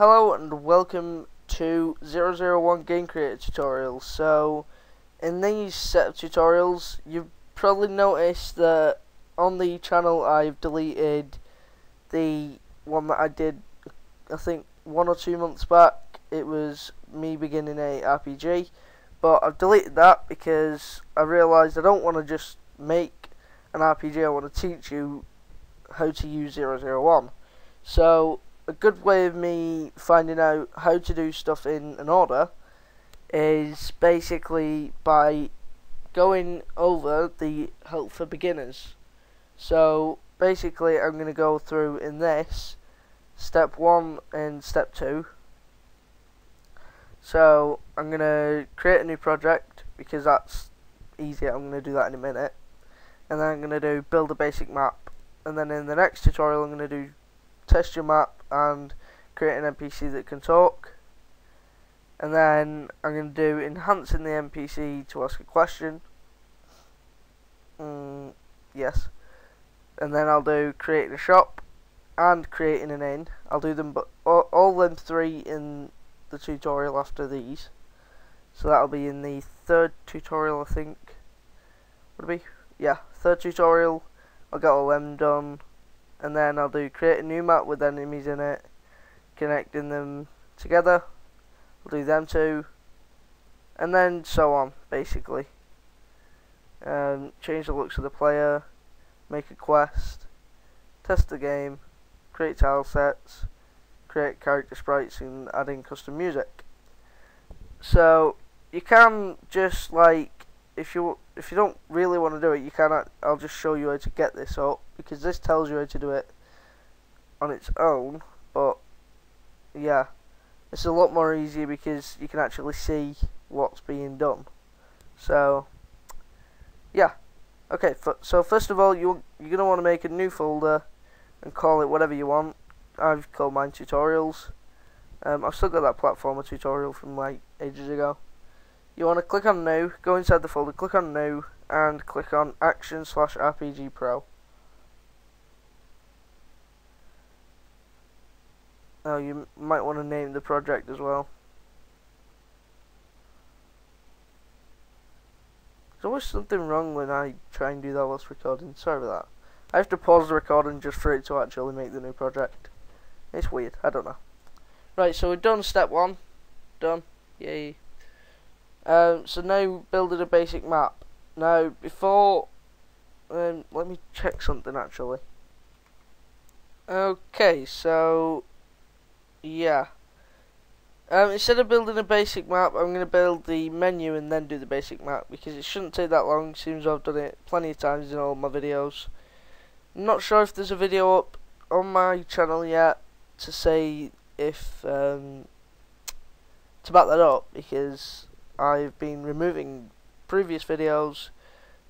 Hello and welcome to 001 Game Creator Tutorials. So, in these set of tutorials, you've probably noticed that on the channel I've deleted the one that I did, I think, one or two months back. It was me beginning a RPG, but I've deleted that because I realised I don't want to just make an RPG, I want to teach you how to use 001. So, a good way of me finding out how to do stuff in an order is basically by going over the help for beginners. So basically I'm going to go through in this step 1 and step 2. So I'm going to create a new project because that's easy, I'm going to do that in a minute. And then I'm going to do build a basic map. And then in the next tutorial I'm going to do test your map and create an NPC that can talk. And then I'm going to do enhancing the NPC to ask a question. Mm, yes. And then I'll do creating a shop and creating an inn. I'll do them, but all, all them three in the tutorial after these. So that'll be in the third tutorial, I think. Would it be? Yeah, third tutorial. I'll get all them done and then I'll do create a new map with enemies in it connecting them together. I'll do them two and then so on basically. Um, change the looks of the player make a quest test the game create tile sets create character sprites and add in custom music. So you can just like if you if you don't really want to do it, you cannot. I'll just show you how to get this up because this tells you how to do it on its own. But yeah, it's a lot more easier because you can actually see what's being done. So yeah, okay. So first of all, you you're gonna want to make a new folder and call it whatever you want. I've called mine tutorials. Um, I've still got that platformer tutorial from like ages ago you want to click on new, go inside the folder, click on new, and click on action slash RPG pro. Oh, you might want to name the project as well. There's always something wrong when I try and do that whilst recording. Sorry about that. I have to pause the recording just for it to actually make the new project. It's weird. I don't know. Right, so we've done step one. Done. Yay. Um, so now building a basic map. Now before, um, let me check something actually. Okay, so yeah. Um, instead of building a basic map, I'm going to build the menu and then do the basic map because it shouldn't take that long. Seems I've done it plenty of times in all my videos. I'm not sure if there's a video up on my channel yet to say if um, to back that up because I've been removing previous videos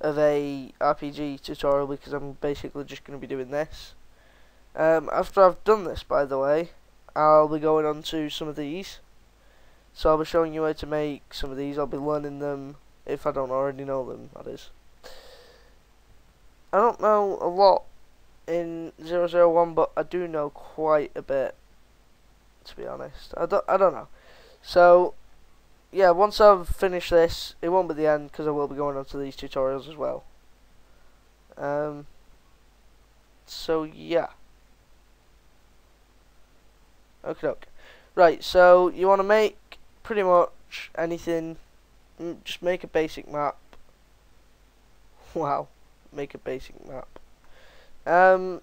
of a RPG tutorial because I'm basically just going to be doing this. Um, after I've done this, by the way, I'll be going on to some of these. So I'll be showing you how to make some of these. I'll be learning them if I don't already know them, that is. I don't know a lot in 001, but I do know quite a bit, to be honest. I don't, I don't know. So, yeah, once I've finished this, it won't be the end because I will be going on to these tutorials as well. Um, so yeah. Okay, okay. Right, so you want to make pretty much anything. Mm, just make a basic map. Wow, make a basic map. Um,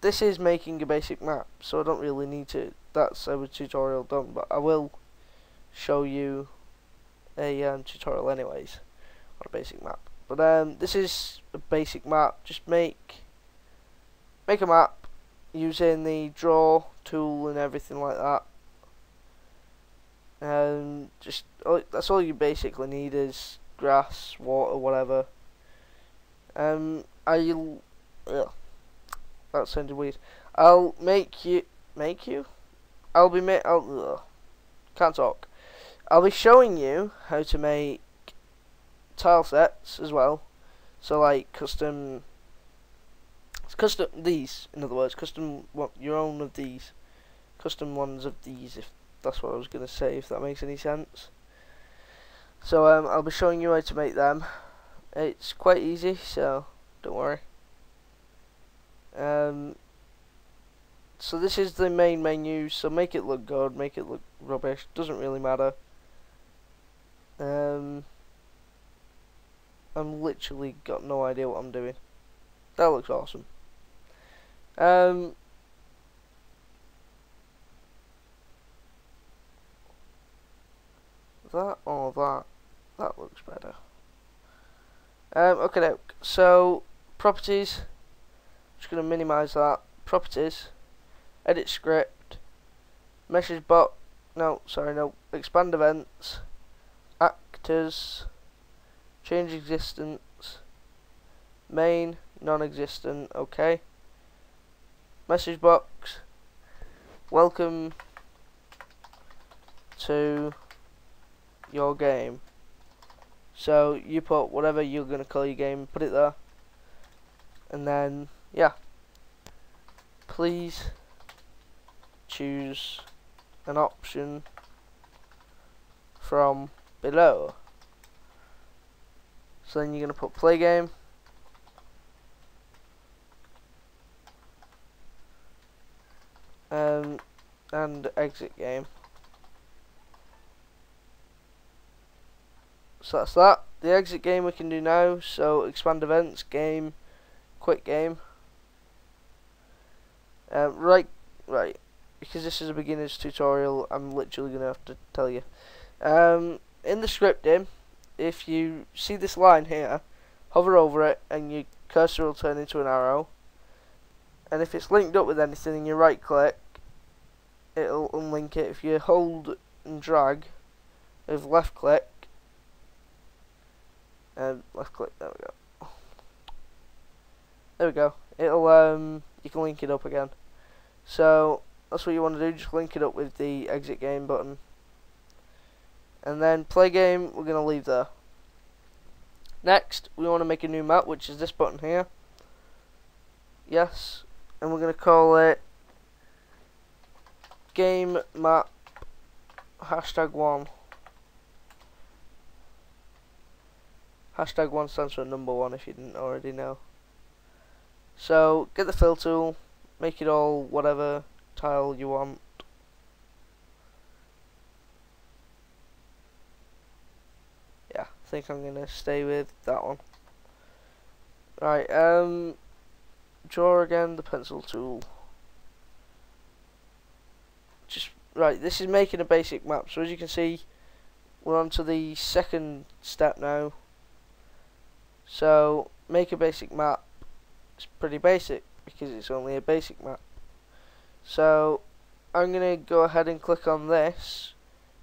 this is making a basic map, so I don't really need to. That's our tutorial done, but I will show you a um, tutorial anyways on a basic map. But um, this is a basic map. Just make make a map using the draw tool and everything like that. And just that's all you basically need is grass, water, whatever. Um, I'll ugh, that sounded weird. I'll make you make you. I'll be ma I'll ugh, can't talk. I'll be showing you how to make tile sets as well. So like custom, custom these in other words, custom what your own of these, custom ones of these, if that's what I was going to say, if that makes any sense. So um, I'll be showing you how to make them. It's quite easy, so don't worry. Um, so this is the main menu, so make it look good, make it look rubbish, doesn't really matter. Um, I'm literally got no idea what I'm doing. That looks awesome. Um, that or that? That looks better. Um, okay, so properties. Just gonna minimize that. Properties. Edit script. Message bot. No, sorry, no. Expand events. Actors. Change existence. Main. Non-existent. Okay. Message box. Welcome to your game. So you put whatever you're going to call your game, put it there. And then, yeah. Please choose an option from below. So then you're going to put play game. Um, and exit game. So that's that. The exit game we can do now. So expand events, game, quit game. Um, right, right. Because this is a beginner's tutorial, I'm literally going to have to tell you. Um, in the scripting, if you see this line here, hover over it and your cursor will turn into an arrow. And if it's linked up with anything and you right click, it'll unlink it. If you hold and drag with left click, and left click, there we go. There we go. It'll, um, you can link it up again. So, that's what you want to do, just link it up with the exit game button. And then play game, we're going to leave there. Next, we want to make a new map, which is this button here. Yes. And we're going to call it game map hashtag 1. Hashtag 1 stands for number 1 if you didn't already know. So, get the fill tool, make it all whatever tile you want. Yeah, I think I'm going to stay with that one. Right, um, draw again the pencil tool. Just, right, this is making a basic map, so as you can see, we're on to the second step now so make a basic map. It's pretty basic because it's only a basic map. So I'm going to go ahead and click on this,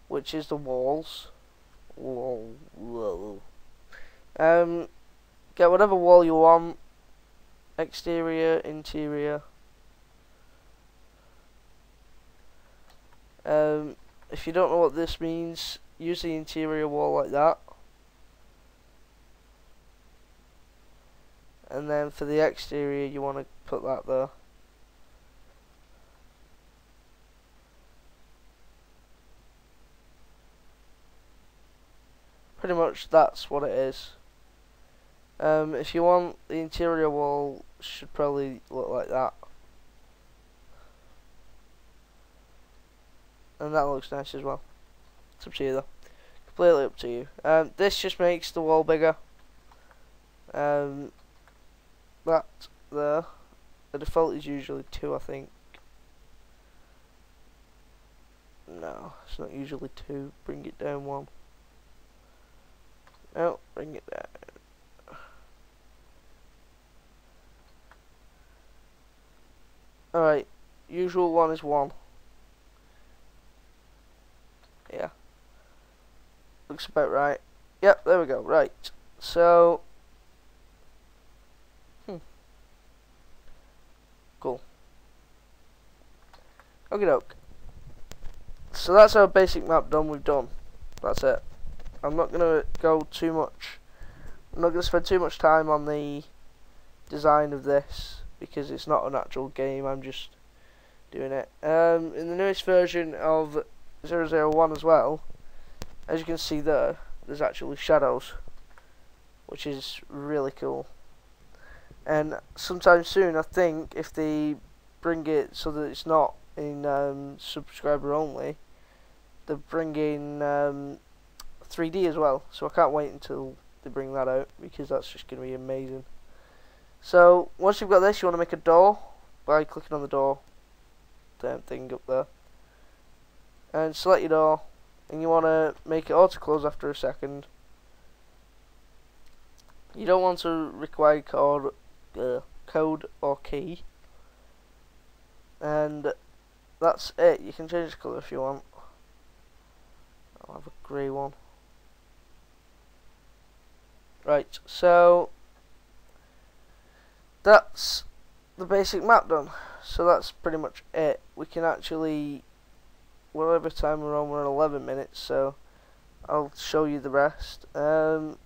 which is the walls. Um, get whatever wall you want. Exterior, interior. Um, if you don't know what this means, use the interior wall like that. and then for the exterior you want to put that there pretty much that's what it is um, if you want the interior wall should probably look like that and that looks nice as well it's up to you though completely up to you um, this just makes the wall bigger um, that there. The default is usually 2, I think. No, it's not usually 2. Bring it down 1. No, bring it down. Alright, usual one is 1. Yeah. Looks about right. Yep, there we go, right. So, hmm. Cool. Okay, doke. So that's our basic map done. We've done. That's it. I'm not going to go too much. I'm not going to spend too much time on the design of this because it's not an actual game. I'm just doing it. Um, in the newest version of 001 as well, as you can see there, there's actually shadows, which is really cool. And sometime soon, I think, if they bring it so that it's not in um, subscriber only, they're bringing um, 3D as well. So I can't wait until they bring that out because that's just going to be amazing. So once you've got this, you want to make a door by clicking on the door damn thing up there, and select your door, and you want to make it auto close after a second. You don't want to require code, uh, code or key, and that's it. You can change the colour if you want. I'll have a grey one. Right, so that's the basic map done. So that's pretty much it. We can actually, whatever time we're on, we're on 11 minutes, so I'll show you the rest. Um,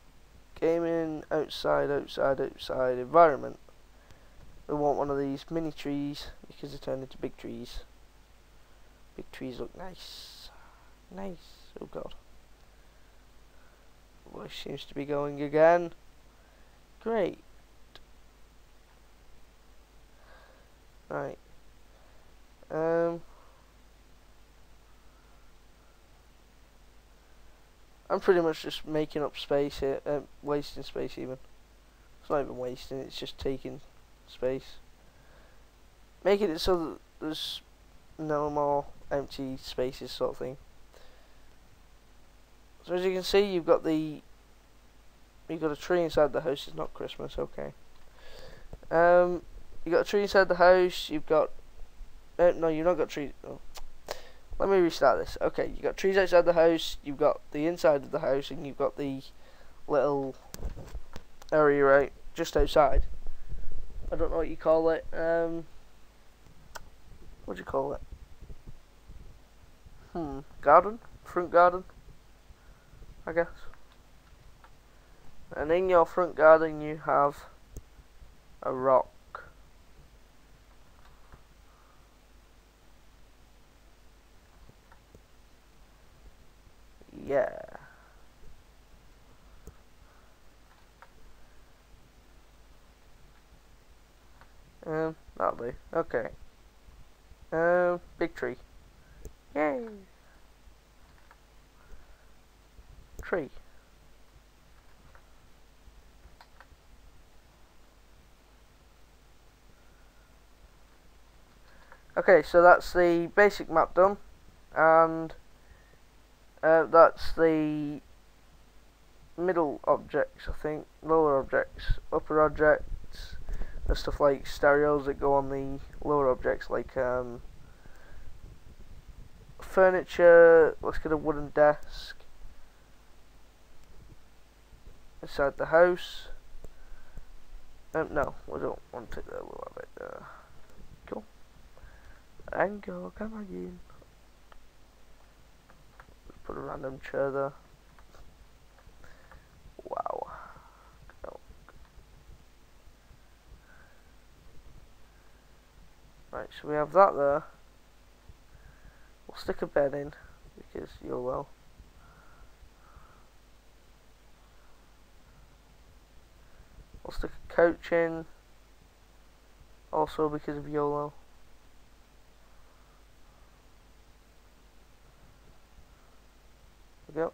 gaming, outside, outside, outside, environment. We want one of these mini trees, because they turn into big trees. Big trees look nice. Nice. Oh god. Voice seems to be going again. Great. Right. Um. I'm pretty much just making up space here, uh, wasting space even. It's not even wasting, it's just taking space. Making it so that there's no more empty spaces sort of thing. So as you can see, you've got the you've got a tree inside the house. It's not Christmas, okay. Um, you got a tree inside the house. You've got uh, no, you've not got trees. Oh. Let me restart this. Okay, you've got trees outside the house. You've got the inside of the house, and you've got the little area right just outside. I don't know what you call it. Um, what do you call it? Hmm, garden, front garden. I guess. And in your front garden, you have a rock. yeah. Um, that'll do. Okay. Um, big tree. Yay! Tree. Okay, so that's the basic map done, and uh, that's the middle objects, I think. Lower objects, upper objects, and stuff like stereos that go on the lower objects, like um, furniture. Let's get a wooden desk inside the house. Um, no, we don't want it there. We'll have it there. Cool. And go, come again put a random chair there. Wow. Right, so we have that there. We'll stick a bed in, because you're well. We'll stick couch in, also because of YOLO. go.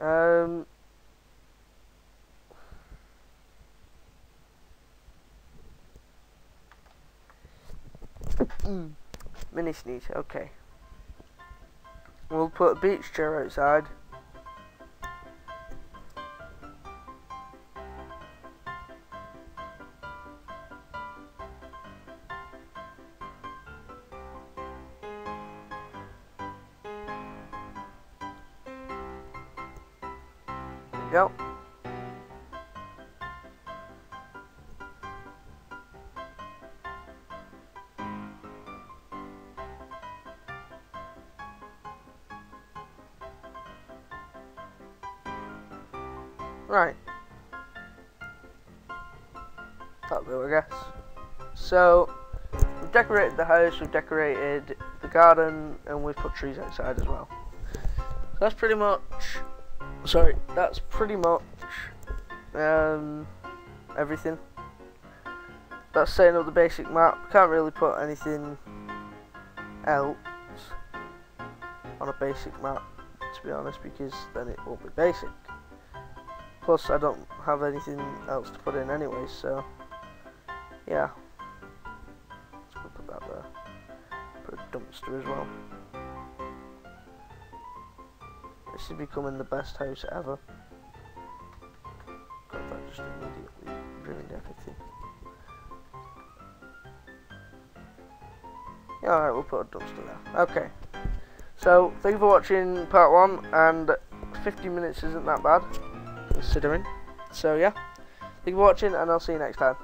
Um, mini sneeze, okay. We'll put a beach chair outside. Right. That'll I guess. So, we've decorated the house, we've decorated the garden, and we've put trees outside as well. So that's pretty much. Sorry, that's pretty much um, everything. That's setting up the basic map. Can't really put anything else on a basic map, to be honest, because then it won't be basic. Plus, I don't have anything else to put in anyway, so yeah. Let's put that there. Put a dumpster as well. This is becoming the best house ever. God, that just immediately ruined everything. Yeah, alright, we'll put a dumpster there. Okay. So, thank you for watching part one, and 50 minutes isn't that bad, considering. So, yeah. Thank you for watching, and I'll see you next time.